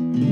you